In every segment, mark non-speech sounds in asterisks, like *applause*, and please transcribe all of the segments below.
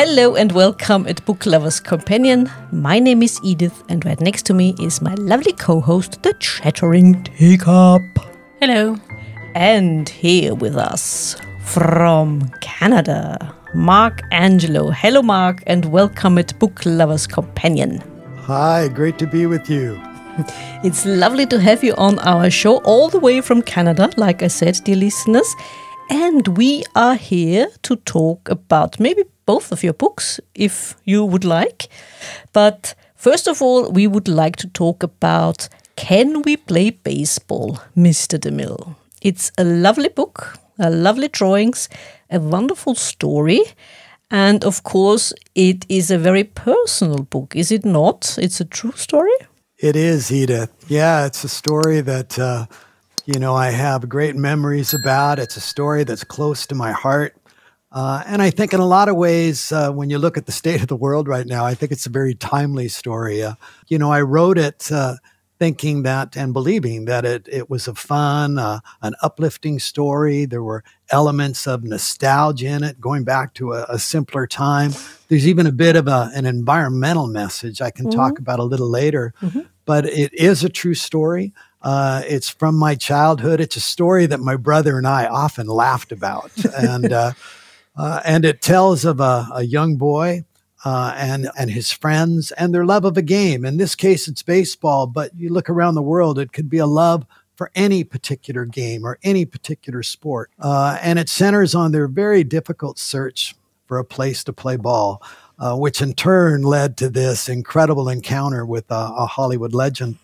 Hello and welcome at Book Lovers Companion. My name is Edith, and right next to me is my lovely co host, the Chattering Teacup. Hello. And here with us from Canada, Mark Angelo. Hello, Mark, and welcome at Book Lovers Companion. Hi, great to be with you. *laughs* It's lovely to have you on our show all the way from Canada, like I said, dear listeners. And we are here to talk about maybe both of your books, if you would like. But first of all, we would like to talk about Can We Play Baseball, Mr. DeMille? It's a lovely book, a lovely drawings, a wonderful story. And of course, it is a very personal book, is it not? It's a true story? It is, Edith. Yeah, it's a story that, uh, you know, I have great memories about. It's a story that's close to my heart. Uh, and I think in a lot of ways, uh, when you look at the state of the world right now, I think it's a very timely story. Uh, you know, I wrote it uh, thinking that and believing that it, it was a fun, uh, an uplifting story. There were elements of nostalgia in it, going back to a, a simpler time. There's even a bit of a, an environmental message I can mm-hmm. talk about a little later, mm-hmm. but it is a true story. Uh, it's from my childhood. It's a story that my brother and I often laughed about, and uh, *laughs* uh, and it tells of a, a young boy uh, and and his friends and their love of a game. In this case, it's baseball, but you look around the world, it could be a love for any particular game or any particular sport, uh, and it centers on their very difficult search for a place to play ball, uh, which in turn led to this incredible encounter with a, a Hollywood legend.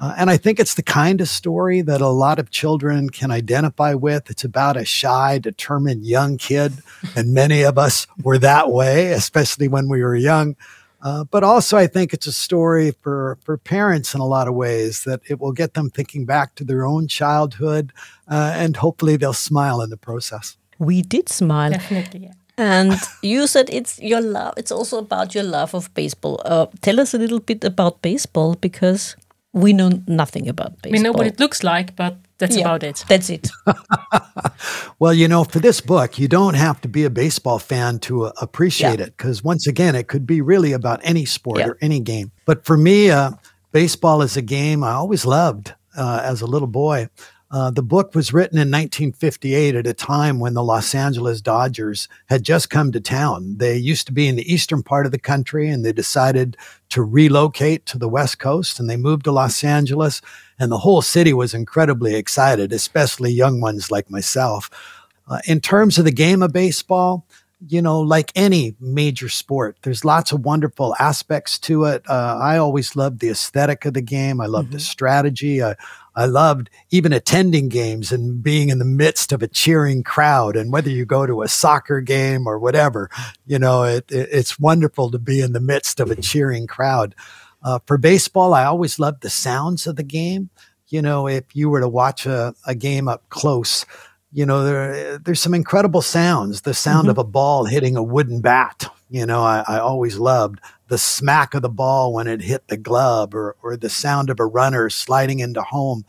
Uh, and I think it's the kind of story that a lot of children can identify with. It's about a shy, determined young kid, and many of us were that way, especially when we were young. Uh, but also, I think it's a story for, for parents in a lot of ways that it will get them thinking back to their own childhood, uh, and hopefully they'll smile in the process. We did smile. Definitely, yeah. And you said it's your love. It's also about your love of baseball. Uh, tell us a little bit about baseball because we know nothing about baseball. We know what it looks like, but that's yeah, about it. That's it. *laughs* well, you know, for this book, you don't have to be a baseball fan to uh, appreciate yeah. it because, once again, it could be really about any sport yeah. or any game. But for me, uh, baseball is a game I always loved uh, as a little boy. Uh, the book was written in 1958 at a time when the Los Angeles Dodgers had just come to town. They used to be in the eastern part of the country and they decided to relocate to the West Coast and they moved to Los Angeles. And the whole city was incredibly excited, especially young ones like myself. Uh, in terms of the game of baseball, you know, like any major sport, there's lots of wonderful aspects to it. Uh, I always loved the aesthetic of the game. I loved mm-hmm. the strategy. I, I loved even attending games and being in the midst of a cheering crowd. And whether you go to a soccer game or whatever, you know, it, it, it's wonderful to be in the midst of a cheering crowd. Uh, for baseball, I always loved the sounds of the game. You know, if you were to watch a, a game up close, you know, there, there's some incredible sounds. The sound mm-hmm. of a ball hitting a wooden bat, you know, I, I always loved the smack of the ball when it hit the glove or, or the sound of a runner sliding into home.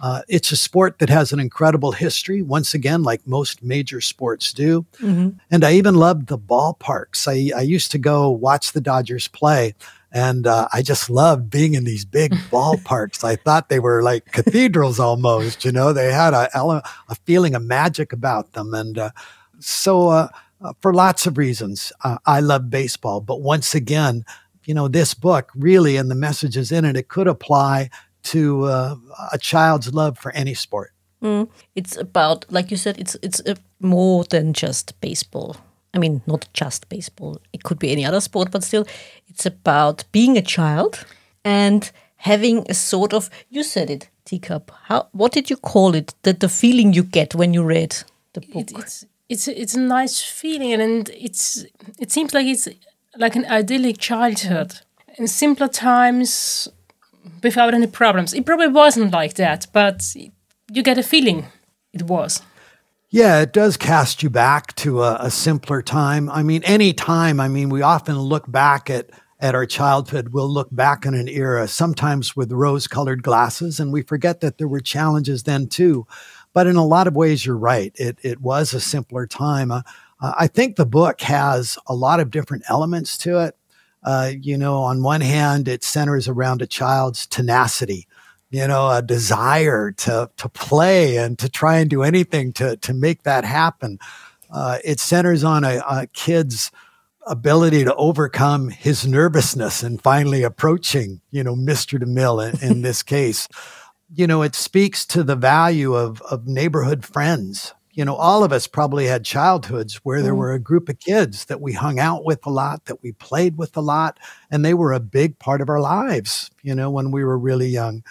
Uh, it's a sport that has an incredible history, once again, like most major sports do. Mm-hmm. And I even loved the ballparks. I, I used to go watch the Dodgers play, and uh, I just loved being in these big *laughs* ballparks. I thought they were like cathedrals almost, you know, they had a, a feeling of magic about them. And uh, so, uh, uh, for lots of reasons. Uh, I love baseball, but once again, you know, this book really and the messages in it, it could apply to uh, a child's love for any sport. Mm. It's about, like you said, it's it's more than just baseball. I mean, not just baseball. It could be any other sport, but still, it's about being a child and having a sort of. You said it, teacup. How? What did you call it? The the feeling you get when you read the book. It, it's it's it's a nice feeling, and it's it seems like it's like an idyllic childhood in simpler times without any problems. It probably wasn't like that, but you get a feeling it was. Yeah, it does cast you back to a, a, simpler time. I mean, any time. I mean, we often look back at at our childhood. We'll look back on an era, sometimes with rose-colored glasses, and we forget that there were challenges then too. But in a lot of ways, you're right. It, it was a simpler time. Uh, I think the book has a lot of different elements to it. Uh, you know, on one hand, it centers around a child's tenacity, you know, a desire to to play and to try and do anything to to make that happen. Uh, it centers on a, a, kid's ability to overcome his nervousness and finally approaching, you know, Mr. DeMille in, in *laughs* this case. You know, it speaks to the value of of neighborhood friends you know, all of us probably had childhoods where there mm. were a group of kids that we hung out with a lot, that we played with a lot, and they were a big part of our lives, you know, when we were really young.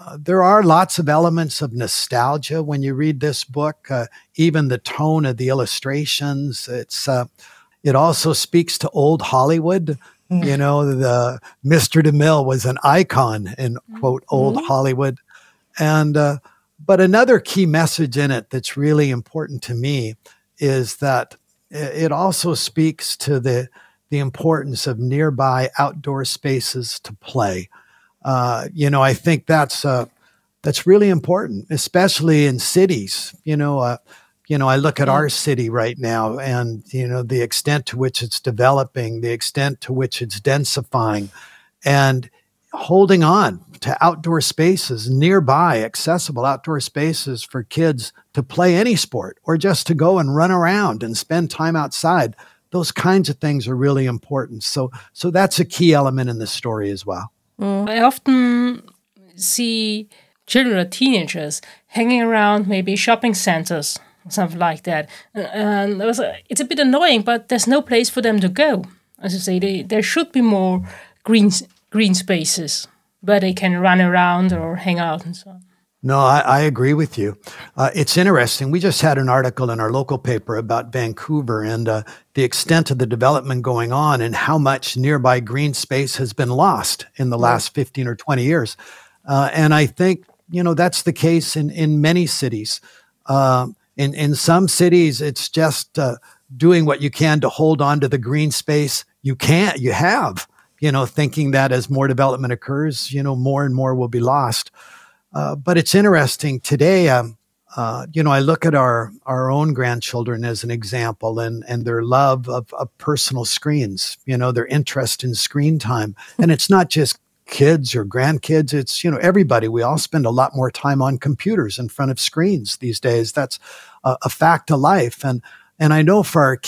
Uh, there are lots of elements of nostalgia when you read this book, uh, even the tone of the illustrations. It's, uh, it also speaks to old Hollywood. Mm. You know, the Mr. DeMille was an icon in quote old mm-hmm. Hollywood. And, uh, but another key message in it that's really important to me is that it also speaks to the the importance of nearby outdoor spaces to play. Uh, you know, I think that's uh, that's really important, especially in cities. You know, uh, you know, I look at our city right now, and you know the extent to which it's developing, the extent to which it's densifying, and holding on to outdoor spaces, nearby, accessible outdoor spaces for kids to play any sport or just to go and run around and spend time outside. Those kinds of things are really important. So, so that's a key element in the story as well. Mm. I often see children or teenagers hanging around maybe shopping centers, something like that. And was, it's a bit annoying, but there's no place for them to go. As I say, they, there should be more green green spaces where they can run around or hang out and so on. No, I, I agree with you. Uh, it's interesting. We just had an article in our local paper about Vancouver and uh, the extent of the development going on and how much nearby green space has been lost in the last 15 or 20 years. Uh, and I think, you know, that's the case in, in many cities. Um, in, in some cities, it's just uh, doing what you can to hold on to the green space you can't, you have you know, thinking that as more development occurs, you know, more and more will be lost. Uh, but it's interesting today. Um, uh, you know, I look at our our own grandchildren as an example, and and their love of, of personal screens. You know, their interest in screen time, and it's not just kids or grandkids. It's you know everybody. We all spend a lot more time on computers in front of screens these days. That's a, a fact of life, and and I know for our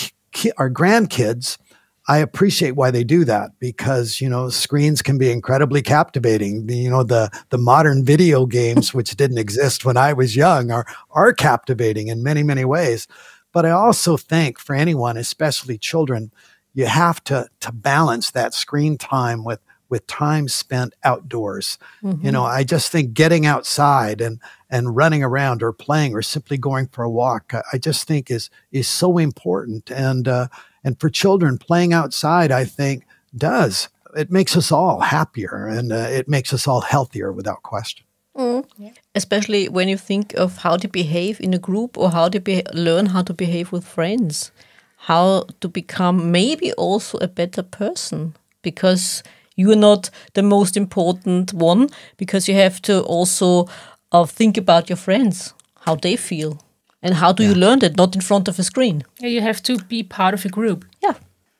our grandkids, I appreciate why they do that because you know screens can be incredibly captivating. The, you know the the modern video games, which didn't exist when I was young, are are captivating in many many ways. But I also think for anyone, especially children, you have to to balance that screen time with with time spent outdoors. Mm-hmm. You know, I just think getting outside and and running around or playing or simply going for a walk, I just think is is so important and. Uh, and for children, playing outside, I think, does. It makes us all happier and uh, it makes us all healthier without question. Mm. Yeah. Especially when you think of how to behave in a group or how to be- learn how to behave with friends, how to become maybe also a better person because you are not the most important one because you have to also uh, think about your friends, how they feel. And how do yeah. you learn that? Not in front of a screen. Yeah, you have to be part of a group. Yeah.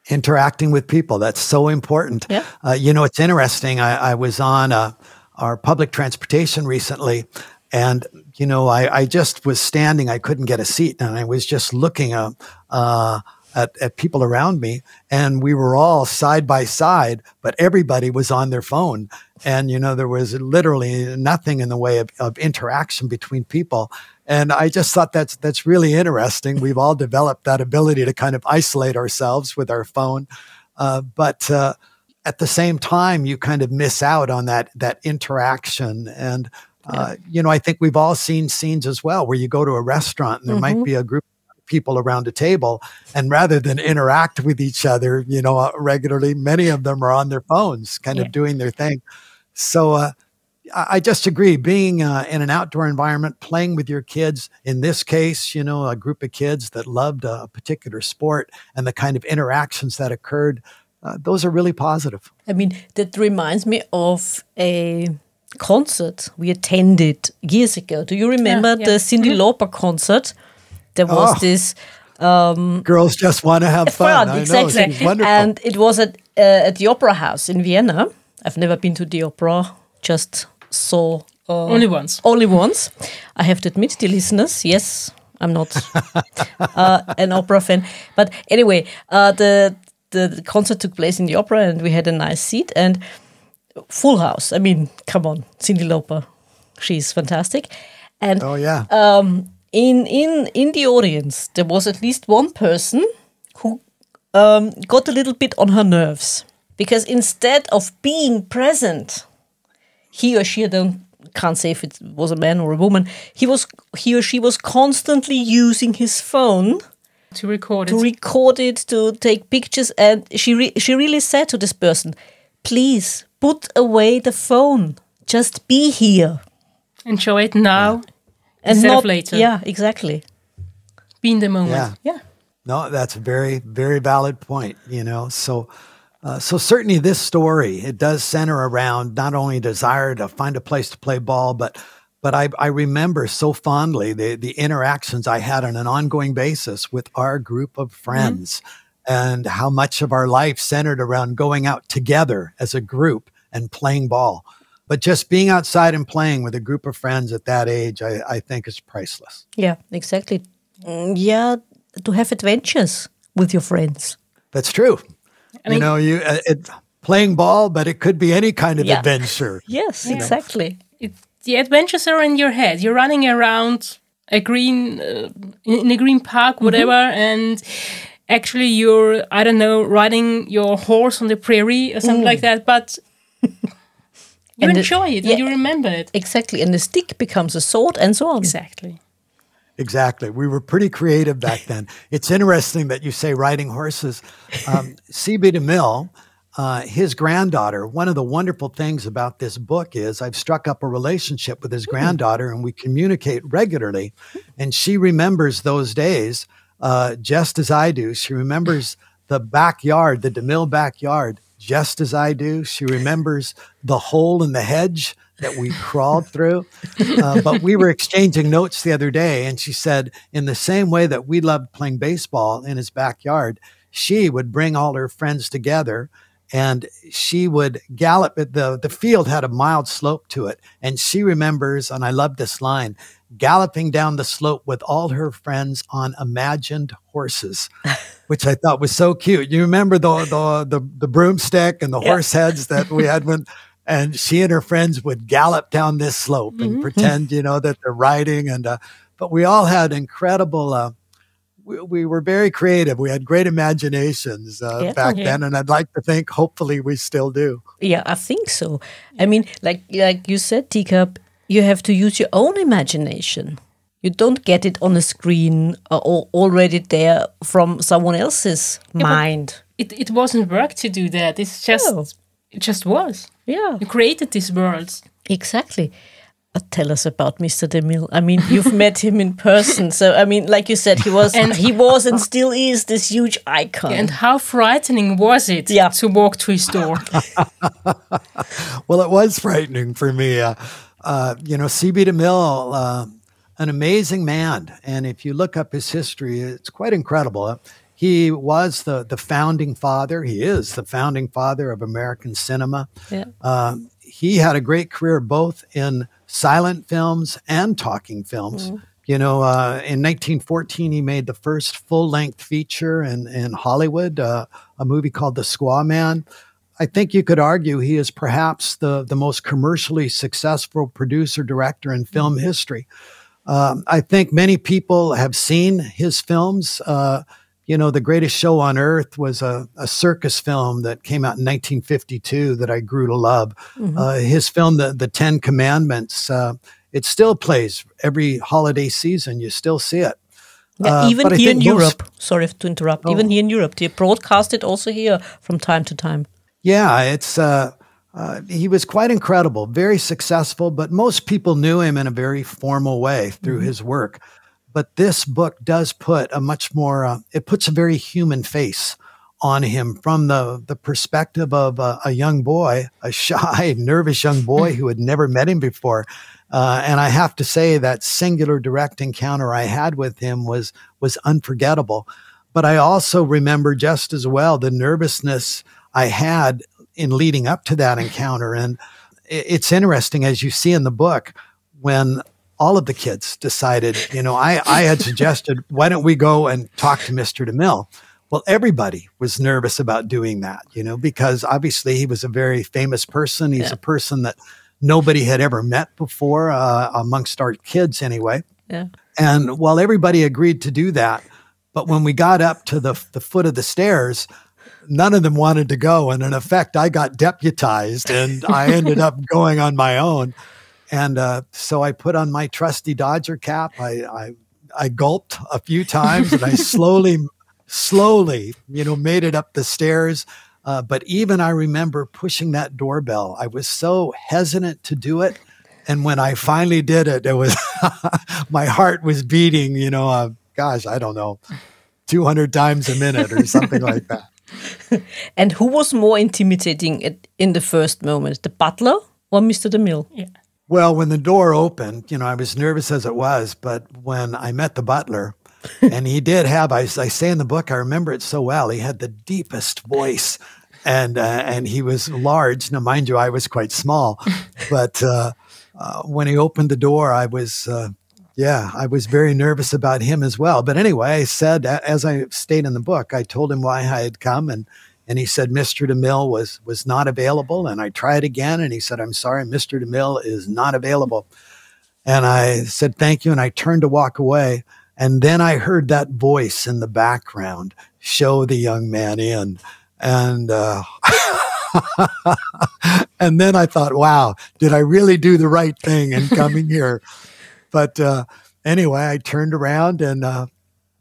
Interacting with people. That's so important. Yeah. Uh, you know, it's interesting. I, I was on uh, our public transportation recently, and, you know, I, I, just was standing. I couldn't get a seat, and I was just looking uh, uh at, at people around me, and we were all side by side, but everybody was on their phone. And, you know, there was literally nothing in the way of, of interaction between people. And I just thought that's that's really interesting. We've all developed that ability to kind of isolate ourselves with our phone, uh, but uh, at the same time, you kind of miss out on that that interaction. And uh, you know, I think we've all seen scenes as well where you go to a restaurant and there mm-hmm. might be a group people around a table, and rather than interact with each other, you know, uh, regularly, many of them are on their phones, kind yeah. of doing their thing. So uh, I just agree. Being uh, in an outdoor environment, playing with your kids, in this case, you know, a group of kids that loved a particular sport and the kind of interactions that occurred, uh, those are really positive. I mean, that reminds me of a concert we attended years ago. Do you remember yeah, yeah. the Cyndi mm-hmm. Lauper concert? There was oh. this Um, Girls just want to have fun. fun exactly. And it was at uh, at the Opera House in Vienna. I've never been to the opera. Just saw uh, only once. Only once. I have to admit, the listeners, yes, I'm not *laughs* uh, an opera fan. But anyway, uh, the, the, the concert took place in the opera, and we had a nice seat and full house. I mean, come on, Cyndi Lauper, she's fantastic. And oh yeah. Um, in in in the audience, there was at least one person who um, got a little bit on her nerves because instead of being present, he or she I don't can't say if it was a man or a woman. He was he or she was constantly using his phone to record to it. record it to take pictures, and she re she really said to this person, "Please put away the phone. Just be here. Enjoy it now." Yeah and instead not, of later. Yeah, exactly. Be in the moment. Yeah. yeah. No, that's a very, very valid point. You know, so. Uh, so certainly this story it does center around not only desire to find a place to play ball but but I, I remember so fondly the, the interactions I had on an ongoing basis with our group of mm-hmm. friends mm-hmm. and how much of our life centered around going out together as a group and playing ball. But just being outside and playing with a group of friends at that age, I, I think is priceless. Yeah, exactly. Mm, yeah, to have adventures with your friends. That's true. I mean, you know, you uh, it, playing ball, but it could be any kind of yeah. adventure. *laughs* yes, exactly. It, the adventures are in your head. You're running around a green uh, in a green park, mm-hmm. whatever, mm-hmm. and actually you're I don't know riding your horse on the prairie or something mm. like that, but *laughs* you and enjoy the, it yeah, and you remember it. Exactly. And the stick becomes a sword and so on. Exactly. Exactly. We were pretty creative back then. *laughs* it's interesting that you say riding horses. Um, *laughs* C.B. DeMille, uh, his granddaughter, one of the wonderful things about this book is I've struck up a relationship with his hmm. granddaughter and we communicate regularly. And she remembers those days uh, just as I do. She remembers the backyard, the DeMille backyard, just as I do. She remembers the hole in the hedge that we crawled through. *laughs* Uh, but we were exchanging notes the other day, and she said, in the same way that we loved playing baseball in his backyard, she would bring all her friends together and she would gallop at the the field had a mild slope to it and she remembers and i love this line galloping down the slope with all her friends on imagined horses *laughs* which i thought was so cute. You remember the the the, the broomstick and the yeah. horse heads that we had when *laughs* and she and her friends would gallop down this slope and mm-hmm. pretend you know that they're riding and uh, but we all had incredible uh, we, we, were very creative. We had great imaginations uh, yeah, back then and i'd like to think hopefully we still do. Yeah i think so. I mean like like you said teacup you have to use your own imagination you don't get it on a screen or already there from someone else's yeah, mind it, it wasn't work to do that it's just no. it just was yeah. You created these worlds. Exactly. Uh, tell us about Mr. DeMille. I mean, you've *laughs* met him in person, so I mean, like you said, he was and he was and still is this huge icon. And how frightening was it yeah. to walk to his door? *laughs* well, it was frightening for me. Uh, uh, you know, CB DeMille, uh, an amazing man, and if you look up his history, it's quite incredible. He was the, the founding father. He is the founding father of American cinema. Yeah. Um, he had a great career both in silent films and talking films. Mm. You know, uh, in 1914, he made the first full length feature in, in Hollywood, uh, a movie called The Squaw Man. I think you could argue he is perhaps the, the most commercially successful producer director in film mm. history. Um, I think many people have seen his films. Uh, you know, The Greatest Show on Earth was a, a circus film that came out in 1952 that I grew to love. Mm-hmm. Uh, his film, the, the Ten Commandments, uh, it still plays every holiday season. You still see it. Yeah, uh, even here in Europe, sorry to interrupt, oh. even here in Europe, they broadcast it also here from time to time. Yeah, it's uh, uh, he was quite incredible, very successful, but most people knew him in a very formal way through mm-hmm. his work. But this book does put a much more, uh, it puts a very human face on him from the, the perspective of a, a young boy, a *laughs* shy, nervous young boy who had never met him before. Uh, and I have to say that singular direct encounter I had with him was was unforgettable. But I also remember just as well the nervousness I had in leading up to that encounter. And it's interesting, as you see in the book, when all of the kids decided, you know, I, I had suggested, *laughs* why don't we go and talk to Mr. DeMille? Well, everybody was nervous about doing that, you know, because obviously he was a very famous person. He's yeah. a person that nobody had ever met before, uh, amongst our kids anyway. Yeah. And while everybody agreed to do that, but when we got up to the, the foot of the stairs, none of them wanted to go. And in effect, I got deputized and I ended up *laughs* going on my own. And uh, so I put on my trusty Dodger cap. I, I, I gulped a few times and I *laughs* slowly, slowly, you know, made it up the stairs. Uh, but even I remember pushing that doorbell. I was so hesitant to do it. And when I finally did it, it was *laughs* my heart was beating, you know, uh, gosh, I don't know, 200 times a minute or something like that. *laughs* and who was more intimidating in the first moment, the butler or Mr. DeMille? Yeah. Well, when the door opened, you know, I was nervous as it was, but when I met the butler, *laughs* and he did have, I, I, say in the book, I remember it so well. He had the deepest voice, and uh, and he was large. Now, mind you, I was quite small, *laughs* but uh, uh, when he opened the door, I was, uh, yeah, I was very nervous about him as well. But anyway, I said, as I state in the book, I told him why I had come, and and he said Mr. DeMille was was not available. And I tried again, and he said, "I'm sorry, Mr. DeMille is not available." And I said, "Thank you," and I turned to walk away. And then I heard that voice in the background show the young man in, and uh, *laughs* and then I thought, "Wow, did I really do the right thing in coming here?" But uh, anyway, I turned around and uh,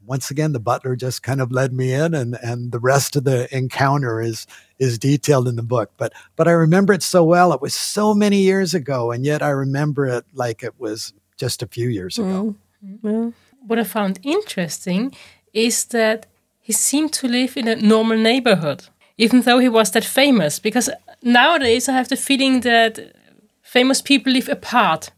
once again, the butler just kind of led me in, and and the rest of the encounter is is detailed in the book. But but I remember it so well. It was so many years ago, and yet I remember it like it was just a few years ago. Mm. What I found interesting is that he seemed to live in a normal neighborhood, even though he was that famous. Because nowadays I have the feeling that famous people live apart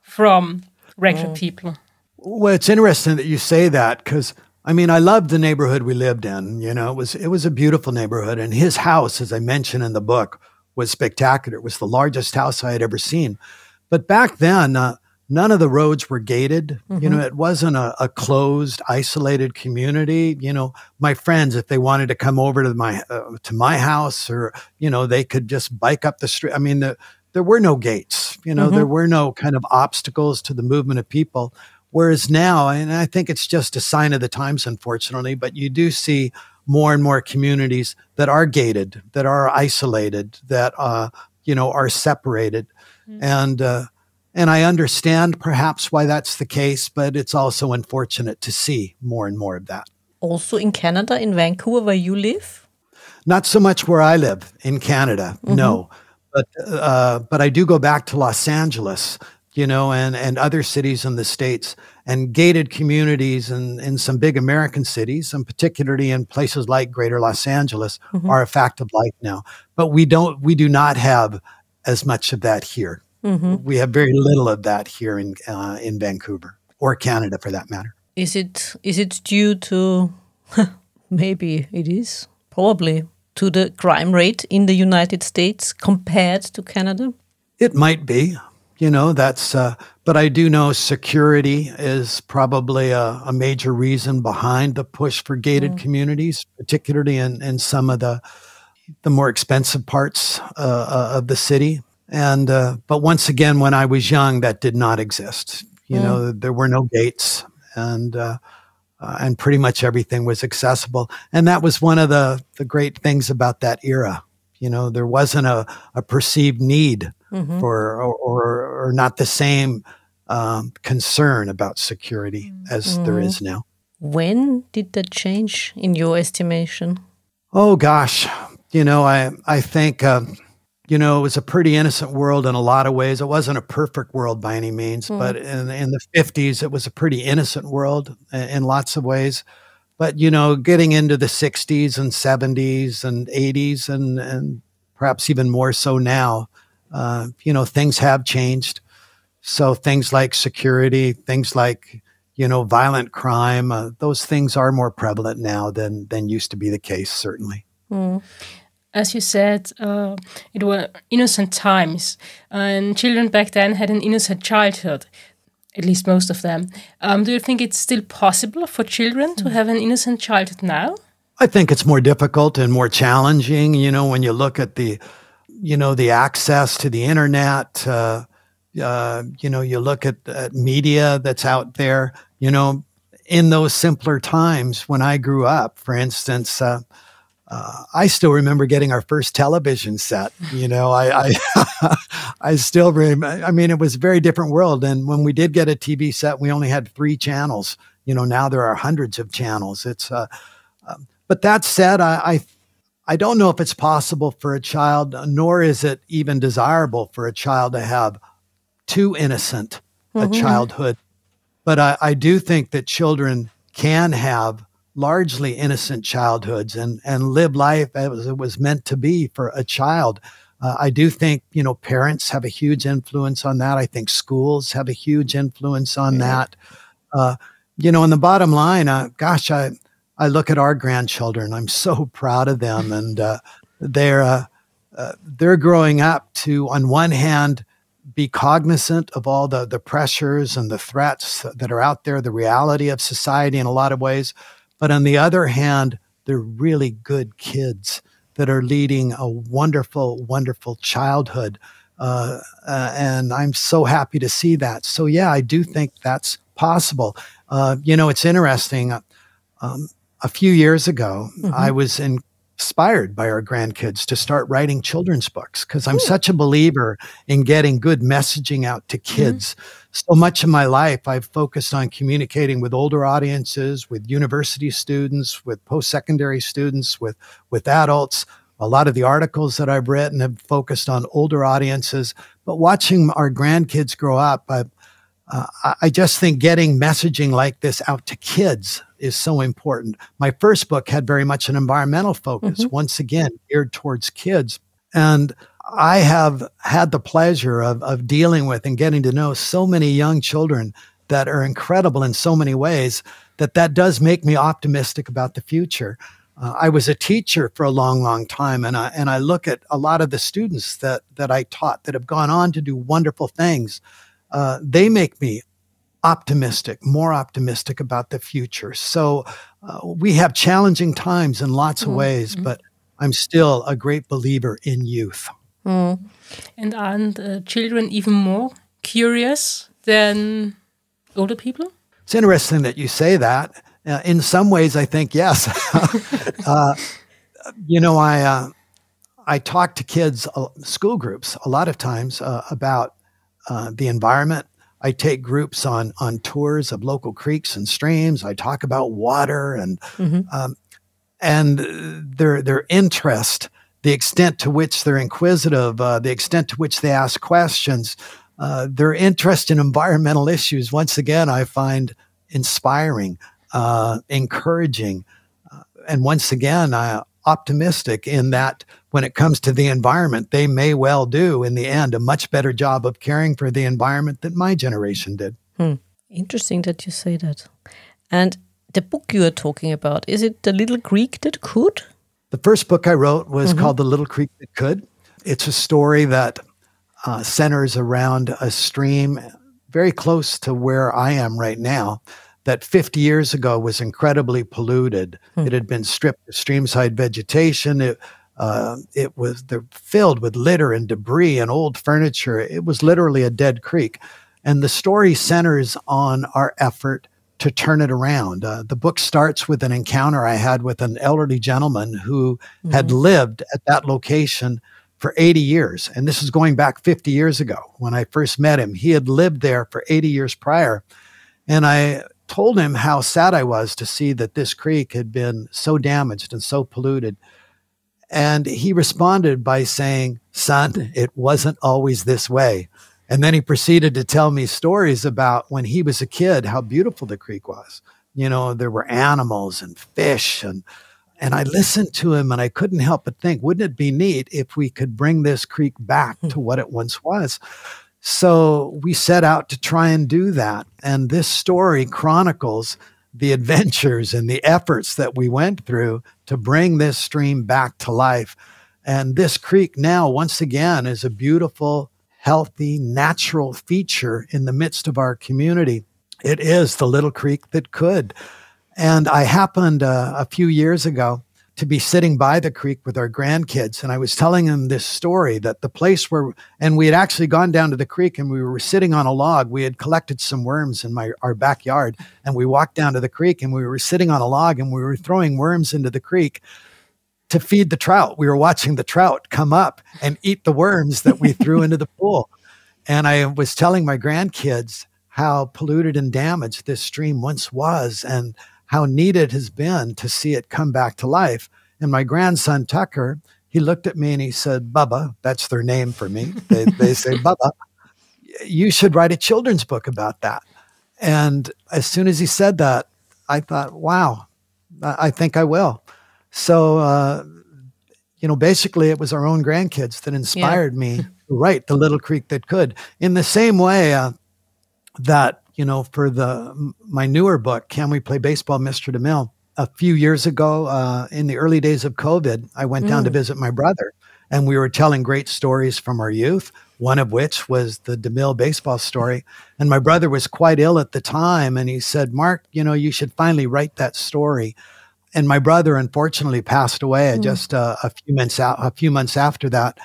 from regular mm. people. Well, it's interesting that you say that because I mean, I loved the neighborhood we lived in. You know, it was it was a beautiful neighborhood, and his house, as I mentioned in the book, was spectacular. It was the largest house I had ever seen. But back then, uh, none of the roads were gated. Mm-hmm. You know, it wasn't a, a, closed, isolated community. You know, my friends, if they wanted to come over to my uh, to my house, or you know, they could just bike up the street. I mean, the, there were no gates. You know, mm-hmm. there were no kind of obstacles to the movement of people Whereas now, and I think it's just a sign of the times, unfortunately, but you do see more and more communities that are gated, that are isolated, that uh, you know are separated, mm-hmm. and uh, and I understand perhaps why that's the case, but it's also unfortunate to see more and more of that. Also in Canada, in Vancouver, where you live. Not so much where I live in Canada, mm-hmm. no, but uh, but I do go back to Los Angeles you know, and, and other cities in the States and gated communities in, in some big American cities, and particularly in places like greater Los Angeles, mm-hmm. are a fact of life now. But we don't, we do not have as much of that here. Mm-hmm. We have very little of that here in, uh, in Vancouver or Canada for that matter. Is it, is it due to, *laughs* maybe it is, probably, to the crime rate in the United States compared to Canada? It might be you know that's uh, but i do know security is probably a, a major reason behind the push for gated mm. communities particularly in, in some of the the more expensive parts uh, uh, of the city and uh, but once again when i was young that did not exist you mm. know there were no gates and uh, uh, and pretty much everything was accessible and that was one of the the great things about that era you know there wasn't a, a perceived need mm-hmm. or, or, or, not the same um, concern about security as mm-hmm. there is now. When did that change in your estimation? Oh gosh, you know, I I think uh, you know it was a pretty innocent world in a lot of ways. It wasn't a perfect world by any means, mm. but in in the fifties, it was a pretty innocent world in, in lots of ways. but you know, getting into the 60s and 70s and 80s and and perhaps even more so now, uh, you know, things have changed. So things like security, things like you know, violent crime, uh, those things are more prevalent now than than used to be the case. Certainly. Mm. As you said, uh, it were innocent times, and children back then had an innocent childhood at least most of them. Um, do you think it's still possible for children to have an innocent childhood now? I think it's more difficult and more challenging. You know, when you look at the, you know, the access to the internet, uh, uh, you know, you look at, at media that's out there. You know, in those simpler times when I grew up, for instance, uh, uh, I still remember getting our first television set. You know, I I, *laughs* I still remember. I mean, it was a very different world. And when we did get a TV set, we only had three channels. You know, now there are hundreds of channels. It's, uh, uh, but that said, I, I I don't know if it's possible for a child, nor is it even desirable for a child to have too innocent mm-hmm. a childhood. But I, I do think that children can have largely innocent childhoods and and live life as it was meant to be for a child. Uh, I do think you know parents have a huge influence on that. I think schools have a huge influence on yeah. that. Uh, you know, and the bottom line, uh, gosh, I I look at our grandchildren. I'm so proud of them, *laughs* and uh, they're uh, uh, they're growing up to, on one hand, be cognizant of all the the pressures and the threats that are out there, the reality of society in a lot of ways, but on the other hand, they're really good kids that are leading a wonderful, wonderful childhood. Uh, uh, and I'm so happy to see that. So, yeah, I do think that's possible. Uh, you know, it's interesting. Um, a few years ago, mm-hmm. I was in inspired by our grandkids to start writing children's books because I'm Ooh. such a believer in getting good messaging out to mm-hmm. kids. Mm-hmm. So much of my life, I've focused on communicating with older audiences, with university students, with post secondary students, with, with adults. A lot of the articles that I've written have focused on older audiences. But watching our grandkids grow up, I, uh, I just think getting messaging like this out to kids is so important. My first book had very much an environmental focus, mm-hmm. once again, geared towards kids. And I have had the pleasure of, of dealing with and getting to know so many young children that are incredible in so many ways that that does make me optimistic about the future. Uh, I was a teacher for a long, long time, and I and I look at a lot of the students that that I taught that have gone on to do wonderful things. Uh, they make me optimistic, more optimistic about the future. So uh, we have challenging times in lots mm-hmm. of ways, but I'm still a great believer in youth. Mm. And aren't uh, children even more curious than older people? It's interesting that you say that. Uh, in some ways, I think yes. *laughs* Uh, you know, I uh, I talk to kids, uh, school groups, a lot of times about the environment I take groups on on tours of local creeks and streams. I talk about water and mm-hmm. um, and their their interest, the extent to which they're inquisitive, uh, the extent to which they ask questions, uh, their interest in environmental issues. Once again, I find inspiring, uh, encouraging, uh, and once again, I optimistic in that when it comes to the environment, they may well do in the end a much better job of caring for the environment than my generation did. Hmm. Interesting that you say that. And the book you are talking about, is it The Little Creek That Could? The first book I wrote was mm-hmm. called The Little Creek That Could. It's a story that uh, centers around a stream very close to where I am right now that 50 years ago was incredibly polluted. Hmm. It had been stripped of streamside vegetation. It, uh, it was filled with litter and debris and old furniture. It was literally a dead creek. And the story centers on our effort to turn it around. Uh, the book starts with an encounter I had with an elderly gentleman who mm-hmm. had lived at that location for 80 years. And this is going back 50 years ago when I first met him. He had lived there for 80 years prior. And I told him how sad I was to see that this creek had been so damaged and so polluted. And he responded by saying, Son, it wasn't always this way. And then he proceeded to tell me stories about when he was a kid, how beautiful the creek was, you know, there were animals and fish and and I listened to him and I couldn't help but think, wouldn't it be neat if we could bring this creek back to hmm. what it once was? So we set out to try and do that. And this story chronicles the *laughs* adventures and the efforts that we went through to bring this stream back to life. And this creek now, once again, is a beautiful, healthy, natural feature in the midst of our community. It is the little creek that could. And I happened uh, a few years ago to be sitting by the creek with our grandkids. And I was telling them this story that the place where, and we had actually gone down to the creek and we were sitting on a log. We had collected some worms in my, our backyard and we walked down to the creek and we were sitting on a log and we were throwing worms into the creek to feed the trout. We were watching the trout come up and eat the worms that we threw into the pool. And I was telling my grandkids how polluted and damaged this stream once was. And how neat it has been to see it come back to life. And my grandson Tucker, he looked at me and he said, Bubba, that's their name for me. *laughs* They, they say, Bubba, you should write a children's book about that. And as soon as he said that, I thought, wow, I think I will. So, uh, you know, basically it was our own grandkids that inspired yeah. me to write The Little Creek That Could. In the same way uh, that you know, for the my newer book, Can We Play Baseball, Mr. DeMille? A few years ago, uh, in the early days of COVID, I went mm. down to mm. visit my brother, and we were telling great stories from our youth. One of which was the DeMille baseball story. And my brother was quite ill at the time, and he said, "Mark, you know, you should finally write that story." And my brother, unfortunately, passed away mm. just uh, a few months out, a few months after that.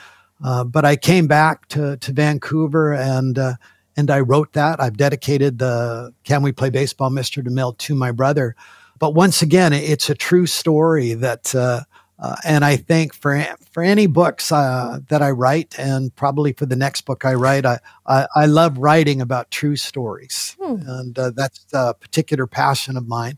Uh, but I came back to to Vancouver and uh, and I wrote that. I've dedicated the Can We Play Baseball, Mr. DeMille to my brother. But once again, it's a true story that, uh, uh, and I think for for any books uh, that I write, and probably for the next book I write, I I, I love writing about true stories, hmm. and uh, that's a particular passion of mine.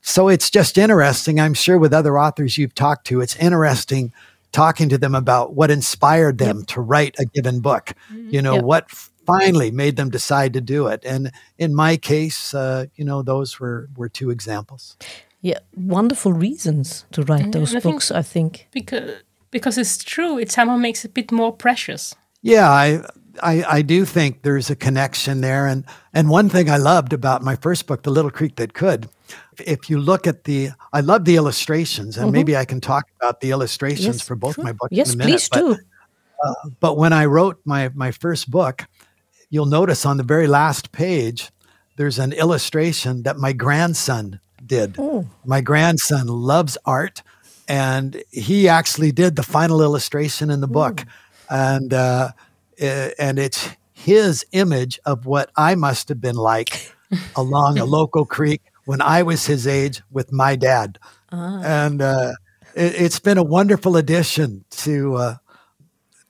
So it's just interesting. I'm sure with other authors you've talked to, it's interesting talking to them about what inspired them yep. to write a given book. Mm-hmm. You know yep. what finally made them decide to do it. And in my case, uh, you know, those were, were two examples. Yeah, wonderful reasons to write those I books, think I think. Because, because it's true, it somehow makes it a bit more precious. Yeah, I, I, I do think there's a connection there. And, and one thing I loved about my first book, The Little Creek That Could, if you look at the, I love the illustrations, and mm -hmm. maybe I can talk about the illustrations yes, for both sure. my books yes, in a minute. Yes, please do. Uh, but when I wrote my, my first book, you'll notice on the very last page, there's an illustration that my grandson did. Oh. My grandson loves art, and he actually did the final illustration in the book, mm. and uh, and it's his image of what I must have been like *laughs* along a local creek when I was his age with my dad, ah. and uh, it, has been a wonderful addition to uh,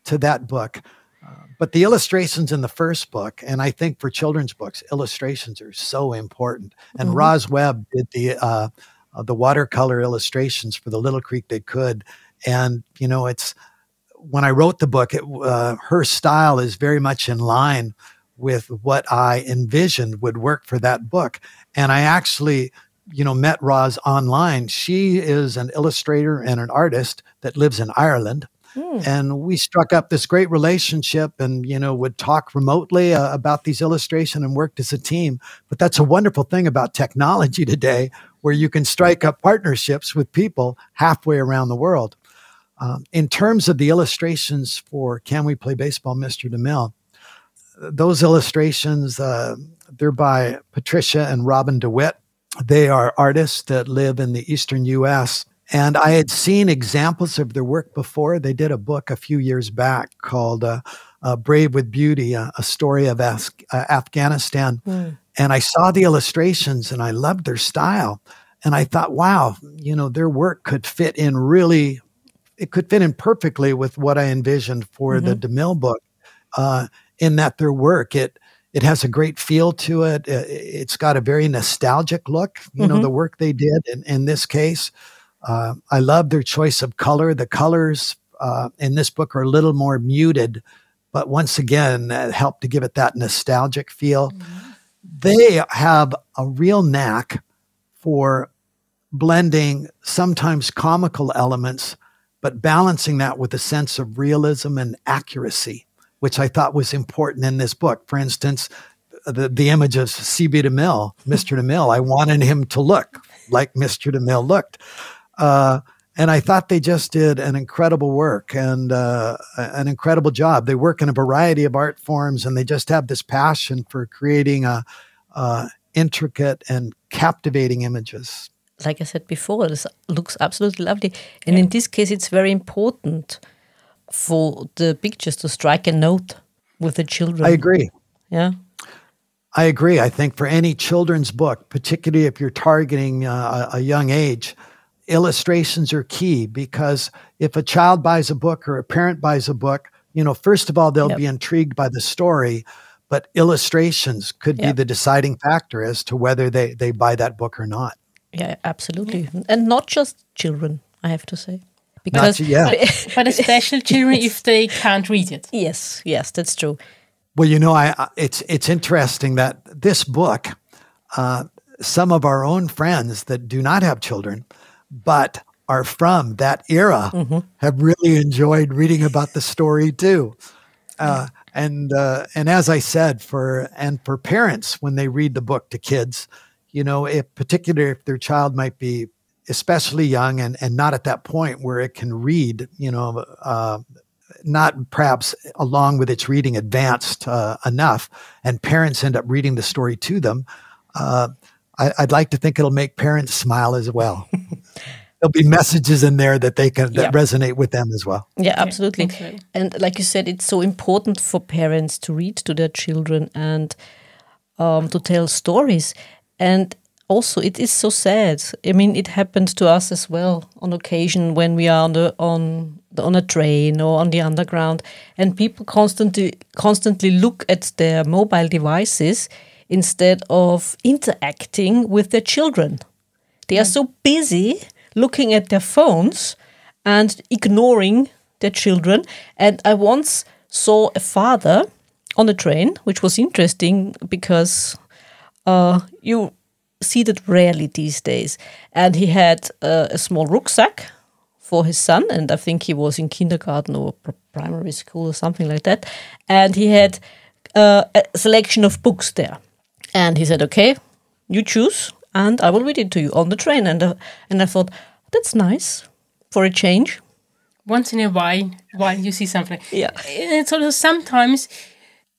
to that book. But the illustrations in the first book, and I think for children's books, illustrations are so important. And mm-hmm. Roz Webb did the uh, uh, the watercolor illustrations for the Little Creek That Could, and you know, it's when I wrote the book, it, uh, her style is very much in line with what I envisioned would work for that book. And I actually, you know, met Roz online. She is an illustrator and an artist that lives in Ireland. Mm. And we struck up this great relationship and, you know, would talk remotely uh, about these illustration and worked as a team. But that's a wonderful thing about technology today, where you can strike up partnerships with people halfway around the world. Um, in terms of the illustrations for Can We Play Baseball, Mr. DeMille, those illustrations, uh, they're by Patricia and Robin DeWitt. They are artists that live in the eastern U.S. And I had seen examples of their work before. They did a book a few years back called uh, uh, Brave with Beauty, a story of Af- uh, Afghanistan. Mm. And I saw the illustrations and I loved their style. And I thought, wow, you know, their work could fit in really, it could fit in perfectly with what I envisioned for mm-hmm. the DeMille book, uh, in that their work, it, it has a great feel to it. It's got a very nostalgic look, you mm-hmm. know, the work they did in, in this case. Uh, I love their choice of color. The colors uh, in this book are a little more muted, but once again, uh, help to give it that nostalgic feel. Mm-hmm. They have a real knack for blending sometimes comical elements, but balancing that with a sense of realism and accuracy, which I thought was important in this book. For instance, the, the image of C.B. DeMille, Mr. *laughs* DeMille, I wanted him to look like Mr. DeMille looked. Uh, and I thought they just did an incredible work and uh, an incredible job. They work in a variety of art forms, and they just have this passion for creating a, a intricate and captivating images. Like I said before, this looks absolutely lovely, and yeah. in this case, it's very important for the pictures to strike a note with the children. I agree. Yeah. I agree. I think for any children's book, particularly if you're targeting uh, a young age, illustrations are key because if a child buys a book or a parent buys a book, you know, first of all, they'll yep. be intrigued by the story, but illustrations could yep. be the deciding factor as to whether they, they buy that book or not. Yeah, absolutely. And not just children, I have to say. Because not, yeah. *laughs* but especially children if they can't read it. Yes, yes, that's true. Well, you know, I it's it's interesting that this book, uh, some of our own friends that do not have children, but are from that era mm-hmm. have really enjoyed reading about the story too. Uh, and uh, and as I said, for and for parents when they read the book to kids, you know, if particularly if their child might be especially young and and not at that point where it can read, you know, uh, not perhaps along with its reading advanced uh, enough, and parents end up reading the story to them. I, would like to think it'll make parents smile as well. *laughs* There'll be messages in there that they can that yeah. resonate with them as well. Yeah, absolutely. Okay. And like you said, it's so important for parents to read to their children and um, to tell stories. And also, it is so sad. I mean, it happened to us as well on occasion when we are on the on the, on a train or on the underground, and people constantly constantly look at their mobile devices instead of interacting with their children. They are so busy looking at their phones and ignoring their children. And I once saw a father on a train, which was interesting because uh, you see that rarely these days. And he had uh, a small rucksack for his son, and I think he was in kindergarten or primary school or something like that. And he had uh, a selection of books there. And he said, "Okay, you choose, and I will read it to you on the train." And uh, and I thought that's nice for a change. Once in a while, while you see something, yeah. It's also sometimes,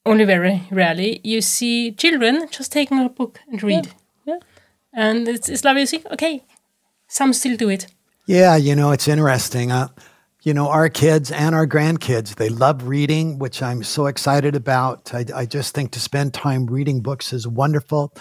only very rarely, you see children just taking a book and read. Yeah. yeah. And it's it's lovely to see. Okay, some still do it. Yeah, you know, it's interesting. Uh, you know, our kids and our grandkids, they love reading, which I'm so excited about. I, I just think to spend time reading books is wonderful.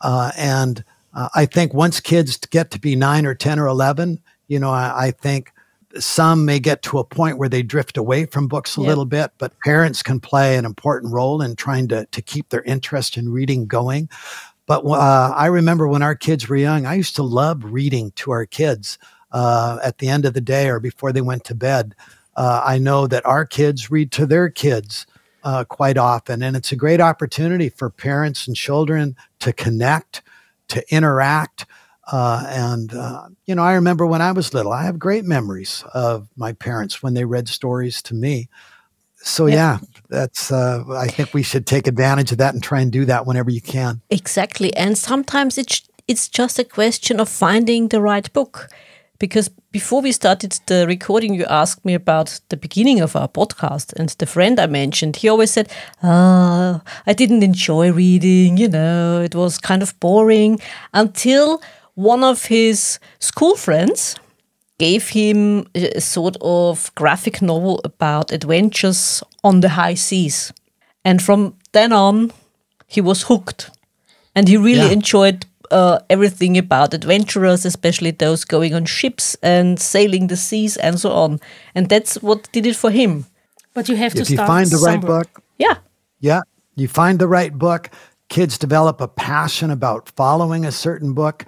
Uh, and uh, I think once kids get to be nine or 10 or 11, you know, I, I think some may get to a point where they drift away from books a yep. little bit, but parents can play an important role in trying to, to keep their interest in reading going. But uh, I remember when our kids were young, I used to love reading to our kids uh, at the end of the day or before they went to bed. Uh, I know that our kids read to their kids uh, quite often, and it's a great opportunity for parents and children to connect, to interact. Uh, and, uh, you know, I remember when I was little, I have great memories of my parents when they read stories to me. So, yeah, yeah that's, uh, I think we should take advantage of that and try and do that whenever you can. Exactly. And sometimes it's, it's just a question of finding the right book because before we started the recording, you asked me about the beginning of our podcast, and the friend I mentioned, he always said, "Ah, I didn't enjoy reading. You know, it was kind of boring." Until one of his school friends gave him a sort of graphic novel about adventures on the high seas, and from then on, he was hooked, and he really yeah. enjoyed uh, everything about adventurers, especially those going on ships and sailing the seas and so on. And that's what did it for him. But you have to if you find the right book. Yeah. Yeah. You find the right book. Kids develop a passion about following a certain book.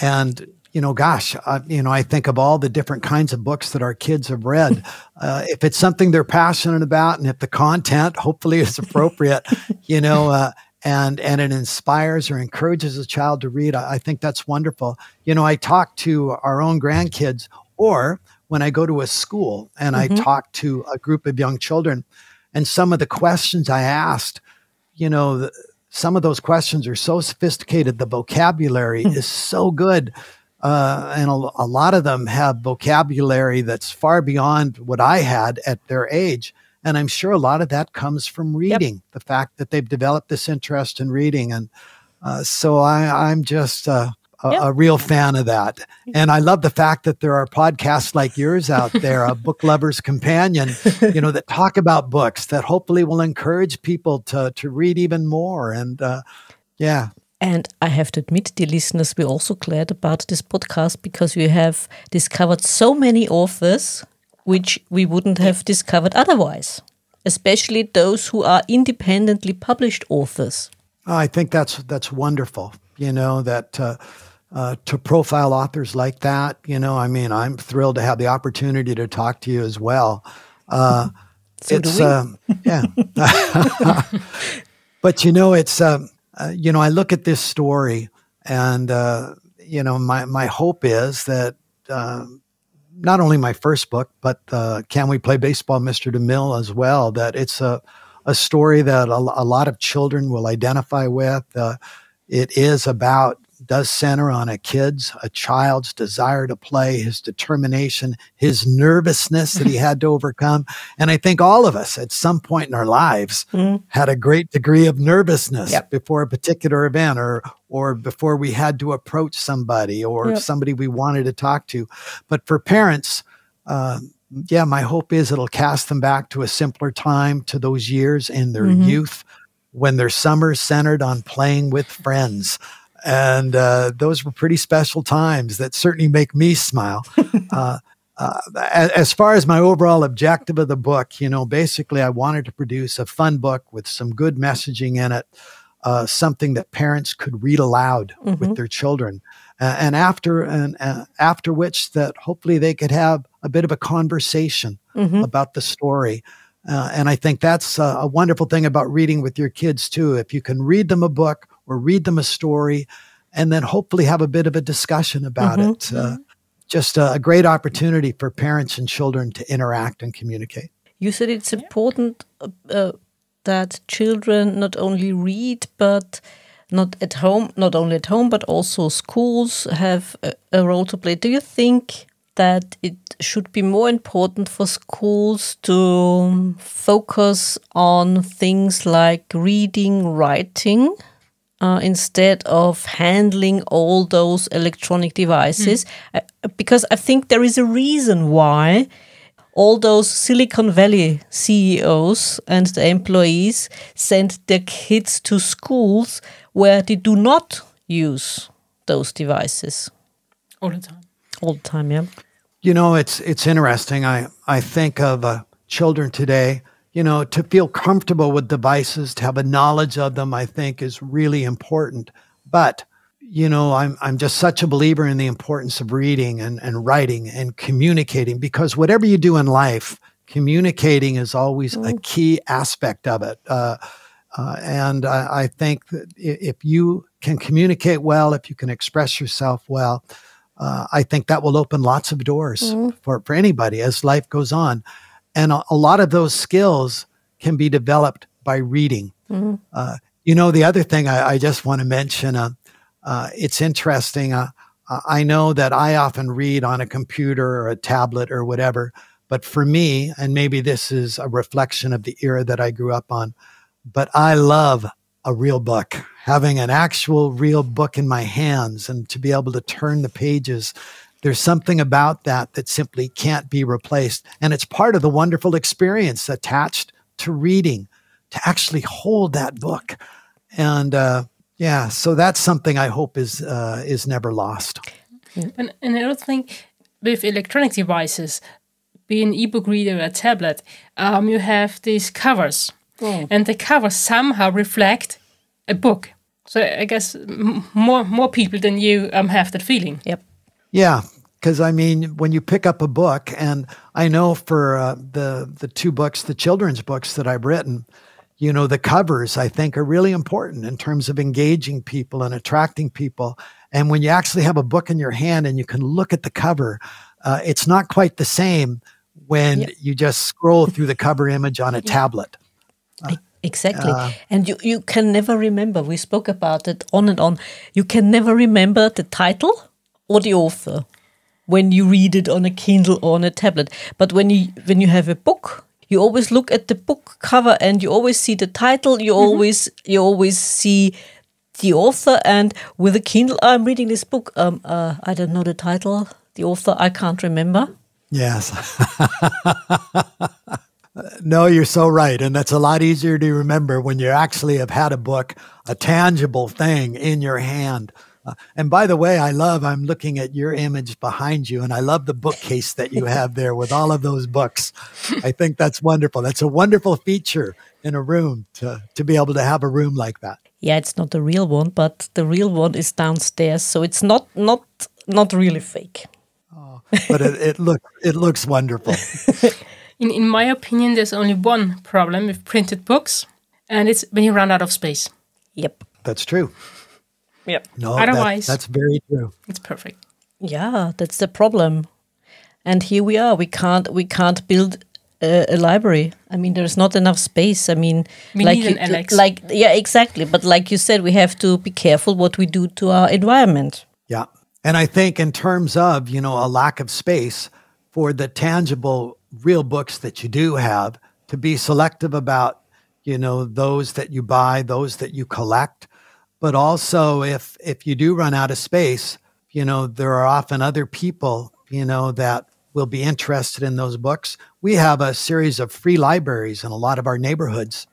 And, you know, gosh, uh, you know, I think of all the different kinds of books that our kids have read. *laughs* Uh, if it's something they're passionate about and if the content hopefully is appropriate, *laughs* you know, uh, and and it inspires or encourages a child to read, I, I think that's wonderful. You know, I talk to our own grandkids, or when I go to a school and mm-hmm. I talk to a group of young children, and some of the questions I asked, you know, the, some of those questions are so sophisticated. The vocabulary mm-hmm. is so good. Uh, and a, a, lot of them have vocabulary that's far beyond what I had at their age. And I'm sure a lot of that comes from reading, yep. the fact that they've developed this interest in reading. And uh, so I, am just uh, a, yep. a, real fan of that. And I love the fact that there are podcasts like yours out there, a book lover's companion, you know, that talk about books that hopefully will encourage people to, to read even more. And uh, yeah. And I have to admit, dear listeners, we're also glad about this podcast because we have discovered so many authors which we wouldn't have discovered otherwise, especially those who are independently published authors. I think that's that's wonderful. You know that uh, uh, to profile authors like that. You know, I mean, I'm thrilled to have the opportunity to talk to you as well. Uh, *laughs* so it's uh, yeah, *laughs* but you know, it's uh, uh, you know, I look at this story, and uh, you know, my my hope is that not only my first book, but uh, Can We Play Baseball, Mr. DeMille, as well, that it's a, a story that a, a lot of children will identify with. Uh, it is about does center on a kid's, a child's desire to play, his determination, his nervousness that he had to overcome. And I think all of us at some point in our lives *laughs* mm-hmm. had a great degree of nervousness yep. before a particular event or, or before we had to approach somebody or yep. somebody we wanted to talk to. But for parents, uh, yeah, my hope is it'll cast them back to a simpler time, to those years in their mm-hmm. youth when their summer centered on playing with friends and uh, those were pretty special times that certainly make me smile. *laughs* uh, uh, as far as my overall objective of the book, you know, basically I wanted to produce a fun book with some good messaging in it, uh, something that parents could read aloud mm-hmm. with their children, and after and uh, after which that hopefully they could have a bit of a conversation mm-hmm. about the story. Uh, and I think that's a wonderful thing about reading with your kids too. If you can read them a book or read them a story and then hopefully have a bit of a discussion about mm-hmm. it. Uh, just a, a, great opportunity for parents and children to interact and communicate. You said it's important uh, uh, that children not only read, but not at home, not only at home, but also schools have a, a role to play. Do you think that it should be more important for schools to focus on things like reading, writing, uh, instead of handling all those electronic devices. Mm. Because I think there is a reason why all those Silicon Valley CEOs and the employees send their kids to schools where they do not use those devices all the time. All the time, yeah. You know, it's it's interesting. I I think of uh, children today you know, to feel comfortable with devices, to have a knowledge of them, I think is really important. But, you know, I'm, I'm just such a believer in the importance of reading and, and writing and communicating because whatever you do in life, communicating is always mm. a key aspect of it. Uh, uh, and I, I, think that if you can communicate well, if you can express yourself well, uh, I think that will open lots of doors mm. for, for anybody as life goes on. And a, a lot of those skills can be developed by reading. Mm-hmm. Uh, you know, the other thing I, I just want to mention, uh, uh, it's interesting. Uh, I know that I often read on a computer or a tablet or whatever, but for me, and maybe this is a reflection of the era that I grew up on, but I love a real book, having an actual real book in my hands and to be able to turn the pages there's something about that that simply can't be replaced. And it's part of the wonderful experience attached to reading, to actually hold that book. And uh, yeah, so that's something I hope is uh, is never lost. And, and I don't think with electronic devices, be an ebook reader or a tablet, um, you have these covers, oh. and the covers somehow reflect a book. So I guess more more people than you um, have that feeling. Yep. Yeah, because I mean, when you pick up a book, and I know for uh, the the two books, the children's books that I've written, you know, the covers I think are really important in terms of engaging people and attracting people. And when you actually have a book in your hand and you can look at the cover, uh, it's not quite the same when yep. you just scroll through the cover image on a tablet. Uh, exactly. Uh, and you, you can never remember, we spoke about it on and on. You can never remember the title or the author when you read it on a Kindle or on a tablet. But when you when you have a book, you always look at the book cover and you always see the title. You mm -hmm. always you always see the author. And with a Kindle, I'm reading this book. Um, uh, I don't know the title, the author. I can't remember. Yes. *laughs* no, you're so right. And that's a lot easier to remember when you actually have had a book, a tangible thing in your hand. Uh, and by the way, I love, I'm looking at your image behind you, and I love the bookcase that you have there with all of those books. *laughs* I think that's wonderful. That's a wonderful feature in a room to, to be able to have a room like that. Yeah, it's not the real one, but the real one is downstairs, so it's not not not really fake. Oh, but it, it looks it looks wonderful. *laughs* in in my opinion, there's only one problem with printed books, and it's when you run out of space. Yep, that's true. Yep. No, Otherwise, that, that's very true. It's perfect. Yeah, that's the problem. And here we are. We can't we can't build a, a library. I mean, there's not enough space. I mean, we like you, like yeah, exactly. But like you said, we have to be careful what we do to our environment. Yeah, and I think in terms of you know a lack of space for the tangible, real books that you do have, to be selective about you know those that you buy, those that you collect but also if if you do run out of space you know there are often other people you know that will be interested in those books. We have a series of free libraries in a lot of our neighborhoods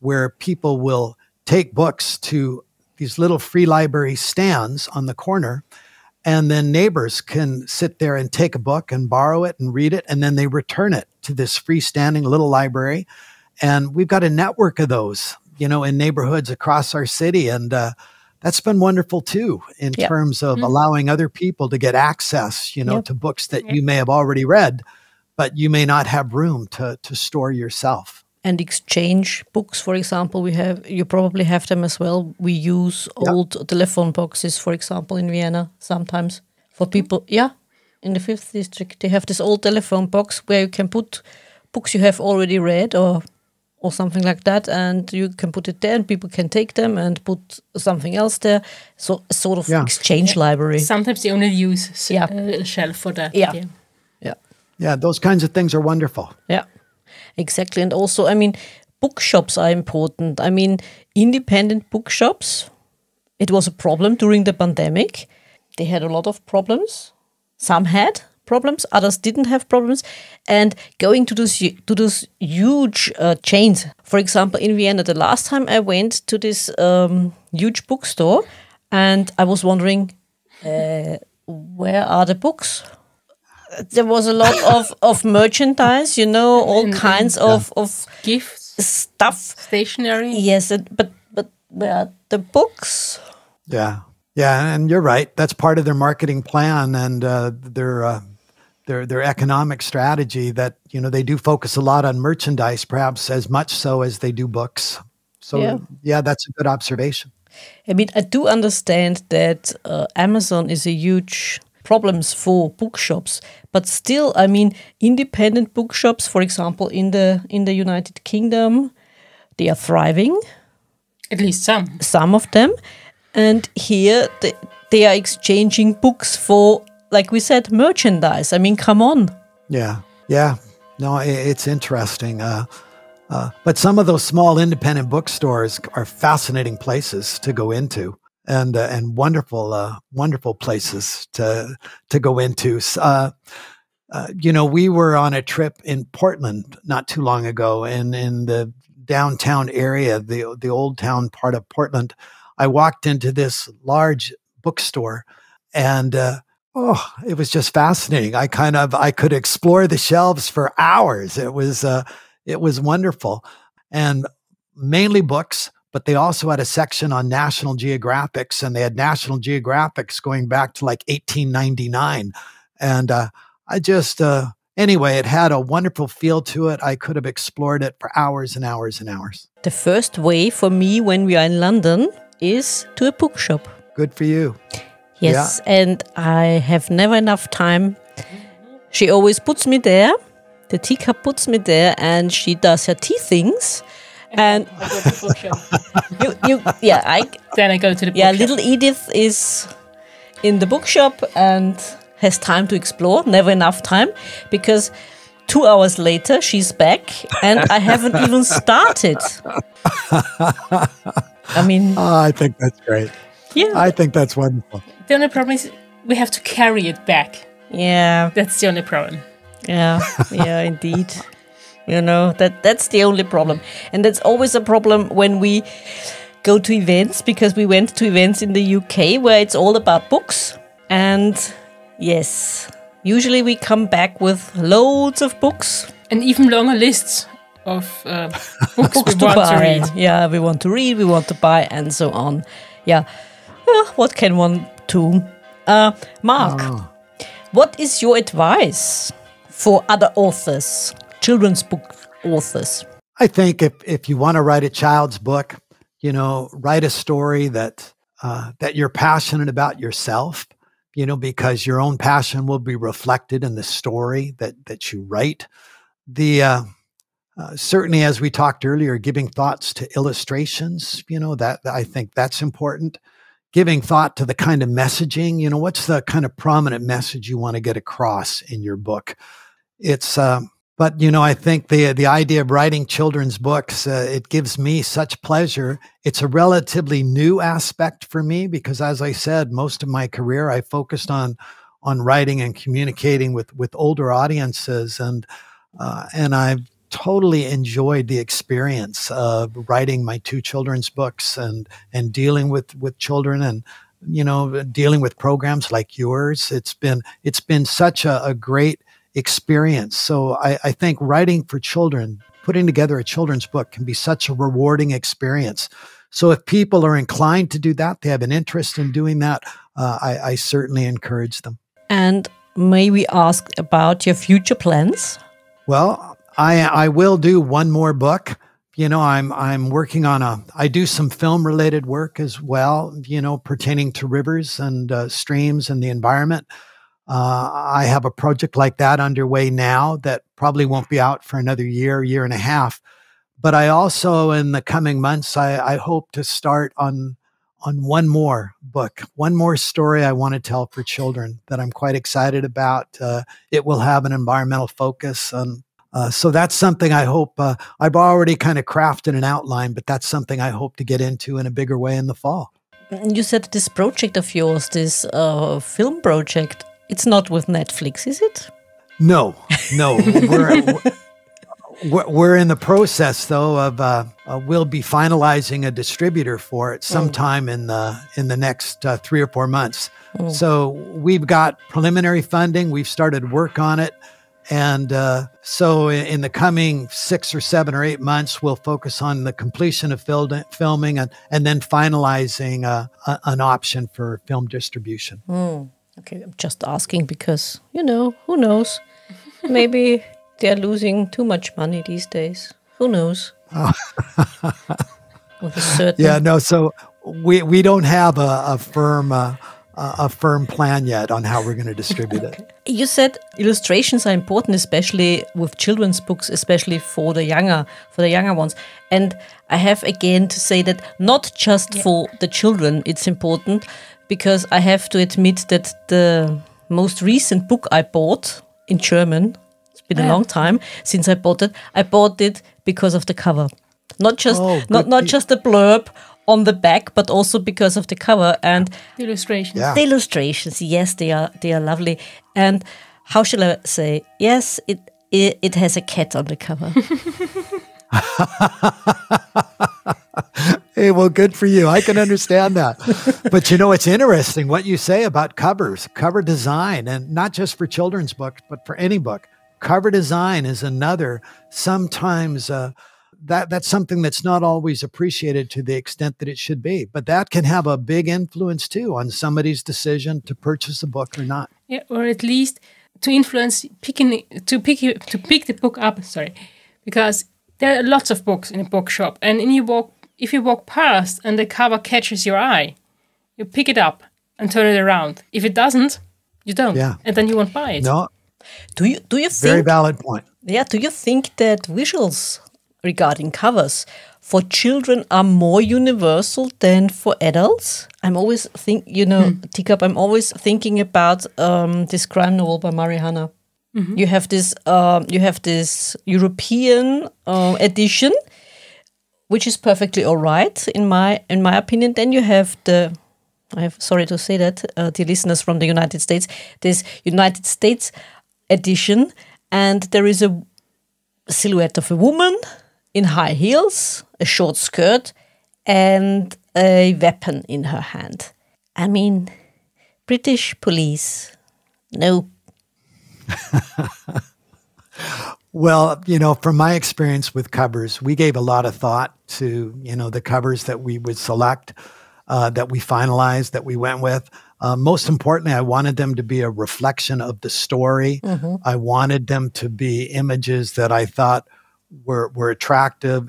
where people will take books to these little free library stands on the corner and then neighbors can sit there and take a book and borrow it and read it and then they return it to this freestanding little library. And we've got a network of those you know, in neighborhoods across our city. And uh, that's been wonderful too, in yep. terms of mm-hmm. allowing other people to get access, you know, yep. to books that yep. you may have already read, but you may not have room to, to store yourself. And exchange books, for example, we have you probably have them as well. We use old telephone boxes, for example, in Vienna sometimes for people. Yeah, in the fifth district, they have this old telephone box where you can put books you have already read or or something like that, and you can put it there, and people can take them and put something else there. So a sort of yeah. exchange library. Sometimes they only use yeah. a uh, shelf for that. Yeah. yeah, yeah, yeah. Those kinds of things are wonderful. Yeah, exactly. And also, I mean, bookshops are important. I mean, independent bookshops. It was a problem during the pandemic. They had a lot of problems. Some had, problems, others didn't have problems, and going to those to those huge uh, chains. For example, in Vienna, the last time I went to this um, huge bookstore, and I was wondering, uh, where are the books? There was a lot of, of merchandise, you know, all and, kinds and, of, yeah. of gifts, stuff, stationery. Yes, but but where are the books? Yeah, yeah, and you're right. That's part of their marketing plan and uh, their uh, their their economic strategy that you know they do focus a lot on merchandise, perhaps as much so as they do books. So yeah, yeah that's a good observation. I mean, I do understand that uh, Amazon is a huge problems for bookshops, but still, I mean, independent bookshops, for example, in the in the United Kingdom, they are thriving. At least some. Some of them, and here they, they are exchanging books for like we said, merchandise. I mean, come on. Yeah, yeah. No, it's interesting. Uh, uh, but some of those small independent bookstores are fascinating places to go into, and uh, and wonderful, uh, wonderful places to to go into. Uh, uh, you know, we were on a trip in Portland not too long ago, and in the downtown area, the the old town part of Portland, I walked into this large bookstore, and Oh, it was just fascinating. I kind of I could explore the shelves for hours. It was uh, it was wonderful, and mainly books. But they also had a section on National Geographics, and they had National Geographics going back to like 1899. And uh, I just uh, anyway, it had a wonderful feel to it. I could have explored it for hours and hours and hours. The first way for me when we are in London is to a bookshop. Good for you. Yes, yeah. and I have never enough time. She always puts me there. The teacup puts me there, and she does her tea things. And *laughs* you, you, yeah, I then I go to the bookshop. yeah. Little Edith is in the bookshop and has time to explore. Never enough time because two hours later she's back and I haven't even *laughs* started. I mean, oh, I think that's great. Yeah, I think that's wonderful. The only problem is we have to carry it back. Yeah, that's the only problem. Yeah, yeah, *laughs* indeed. You know that that's the only problem, and that's always a problem when we go to events because we went to events in the UK where it's all about books. And yes, usually we come back with loads of books and even longer lists of uh, books, *laughs* books we want buy. to read. Yeah, we want to read, we want to buy, and so on. Yeah, well, what can one do? Uh, Mark, oh. what is your advice for other authors, children's book authors? I think if, if you want to write a child's book, you know, write a story that uh, that you're passionate about yourself, you know, because your own passion will be reflected in the story that that you write. The uh, uh, certainly, as we talked earlier, giving thoughts to illustrations, you know, that I think that's important. Giving thought to the kind of messaging, you know, what's the kind of prominent message you want to get across in your book? It's um, but you know, I think the the idea of writing children's books uh, it gives me such pleasure. It's a relatively new aspect for me because, as I said, most of my career I focused on on writing and communicating with with older audiences, and uh, and I've totally enjoyed the experience of writing my two children's books and and dealing with with children and you know dealing with programs like yours. It's been it's been such a, a great experience. So I, I think writing for children, putting together a children's book can be such a rewarding experience. So if people are inclined to do that, they have an interest in doing that, uh, I, I certainly encourage them. And may we ask about your future plans? Well, I I will do one more book. You know, I'm I'm working on a. I do some film related work as well. You know, pertaining to rivers and uh, streams and the environment. Uh, I have a project like that underway now that probably won't be out for another year, year and a half. But I also, in the coming months, I, I hope to start on on one more book, one more story I want to tell for children that I'm quite excited about. Uh, it will have an environmental focus, and uh, so that's something I hope. Uh, I've already kind of crafted an outline, but that's something I hope to get into in a bigger way in the fall. You said this project of yours, this uh, film project, it's not with Netflix, is it? No, no. we're, *laughs* we're, we're in the process, though, of uh, uh, we'll be finalizing a distributor for it sometime mm. in the in the next uh, three or four months. Mm. So we've got preliminary funding. We've started work on it. And uh, so, in, the coming six or seven or eight months, we'll focus on the completion of fil- filming and, and then finalizing uh, a, an option for film distribution. Mm. Okay, I'm just asking because, you know, who knows? *laughs* Maybe they're losing too much money these days. Who knows? *laughs* With a certain yeah, no. So we we don't have a, a firm uh, a firm plan yet on how we're going to distribute it. *laughs* You said illustrations are important, especially with children's books, especially for the younger for the younger ones. And I have again to say that not just yeah. for the children, it's important because I have to admit that the most recent book I bought in German, it's been a long time since I bought it. I bought it because of the cover. Not just oh, not not just the blurb on the back, but also because of the cover and the illustrations. Yeah. The illustrations, yes, they are they are lovely. And how shall I say? Yes, it it, it has a cat on the cover. *laughs* hey, well, good for you. I can understand that. *laughs* but you know, it's interesting what you say about covers, cover design, and not just for children's books, but for any book. Cover design is another, sometimes uh, that, that's something that's not always appreciated to the extent that it should be. But that can have a big influence too on somebody's decision to purchase a book or not. Yeah, or at least to influence picking to pick to pick the book up. Sorry, because there are lots of books in a bookshop, and in you walk if you walk past and the cover catches your eye, you pick it up and turn it around. If it doesn't, you don't, Yeah. and then you won't buy it. No, Do you do you think very valid point. Yeah, do you think that visuals regarding covers for children are more universal than for adults? I'm always think you know, Teacup, I'm always thinking about um, this crime novel by Mari Hannah. You have this um, you have this European uh, edition, which is perfectly all right in my in my opinion. Then you have the I'm sorry to say that, uh, dear listeners from the United States, this United States edition, and there is a silhouette of a woman in high heels, a short skirt, and a weapon in her hand. I mean, British police, no. *laughs* Well, you know, from my experience with covers, we gave a lot of thought to, you know, the covers that we would select, uh, that we finalized, that we went with. Uh, most importantly, I wanted them to be a reflection of the story. I wanted them to be images that I thought were were attractive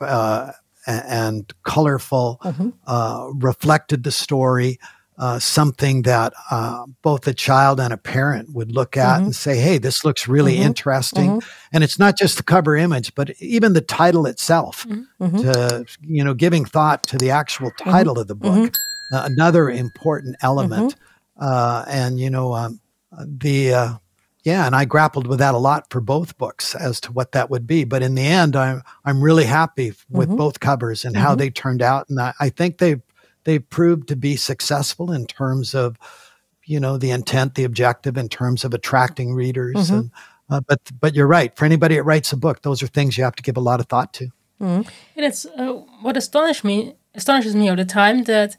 uh, and colorful, uh, reflected the story. Uh, something that uh, both a child and a parent would look at and say, "Hey, this looks really interesting." And it's not just the cover image, but even the title itself. To you know, giving thought to the actual title of the book, uh, another important element. Uh, and you know, um, the uh, yeah, and I grappled with that a lot for both books as to what that would be. But in the end, I'm I'm really happy with both covers and how they turned out, and I, I think they they proved to be successful in terms of you know the intent, the objective, in terms of attracting readers. And, uh, but but you're right. For anybody that writes a book, those are things you have to give a lot of thought to. And it's uh, what astonishes me astonishes me all the time that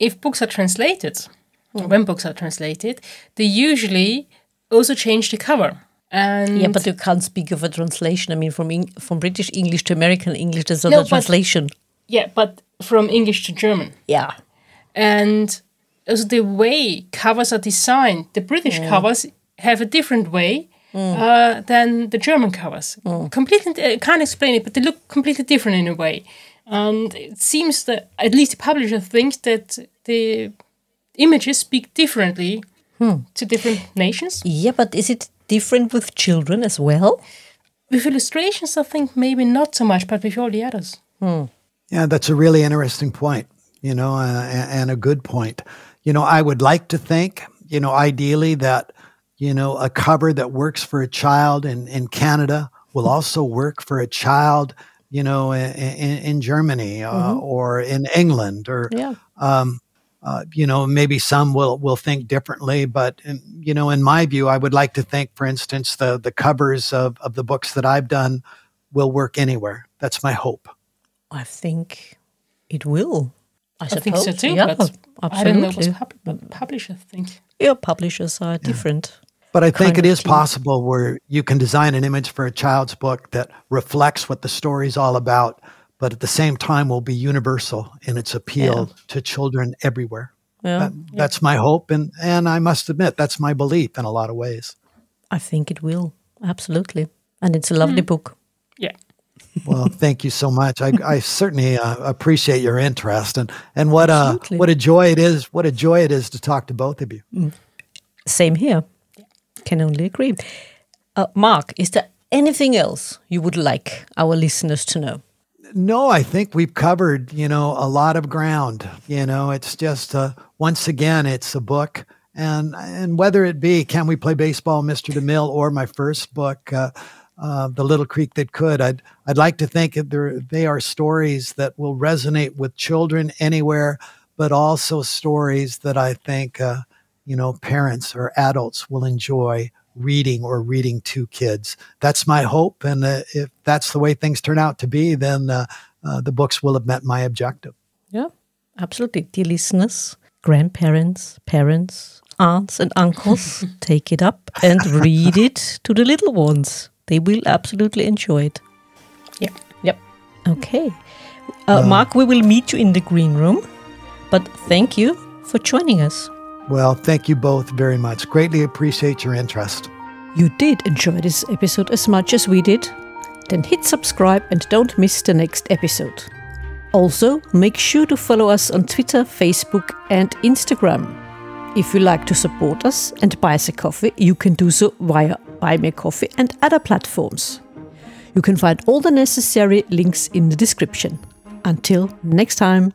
if books are translated, when books are translated, they usually also change the cover. And Yeah, but you can't speak of a translation. I mean, from from British English to American English, there's not No, a translation. yeah, but from English to German. Yeah. and also the way covers are designed. The British mm. covers have a different way mm. uh, than the German covers. Mm. Completely, I can't explain it, but they look completely different in a way. And it seems that at least the publisher thinks that the images speak differently to different nations. Yeah, but is it different with children as well? With illustrations, I think maybe not so much, but with all the others. Hmm. Yeah, that's a really interesting point, you know, uh, and a good point. You know, I would like to think, you know, ideally that, you know, a cover that works for a child in, in Canada will also work for a child, you know, in, in, in Germany uh, or in England or, Yeah. um, uh, you know, maybe some will will think differently, but in, you know, in my view, I would like to think, for instance, the the covers of, of the books that I've done will work anywhere. That's my hope. I think it will. I, I suppose. think so too, Yeah, but I don't know absolutely. what pub- what publishers think. Yeah, publishers are different. But I think kind it of is team. possible where you can design an image for a child's book that reflects what the story's all about, but at the same time will be universal in its appeal to children everywhere. Yeah, That- That's my hope, and and I must admit that's my belief in a lot of ways. I think it will. Absolutely. And it's a lovely book. Yeah. Well, *laughs* thank you so much. I, I certainly uh, appreciate your interest, and and what a Absolutely. what a joy it is. What a joy it is to talk to both of you. Same here. Can only agree. Uh, Mark, is there anything else you would like our listeners to know? No, I think we've covered, you know, a lot of ground. You know, it's just uh, once again, it's a book, and and whether it be "Can We Play Baseball, Mr. DeMille" or my first book, uh, uh, "The Little Creek That Could," I'd I'd like to think that they are stories that will resonate with children anywhere, but also stories that I think, uh, you know, parents or adults will enjoy reading or reading to kids. That's my hope. And uh, if that's the way things turn out to be, then uh, uh, the books will have met my objective. Yeah, absolutely. Dear listeners, grandparents, parents, aunts, and uncles, *laughs* take it up and read it to the little ones. They will absolutely enjoy it. Yeah. Yep. Okay. Uh, Mark, we will meet you in the green room, but thank you for joining us. Well, thank you both very much. Greatly appreciate your interest. You did enjoy this episode as much as we did? Then hit subscribe and don't miss the next episode. Also, make sure to follow us on Twitter, Facebook, and Instagram. If you like to support us and buy us a coffee, you can do so via Buy Me Coffee and other platforms. You can find all the necessary links in the description. Until next time.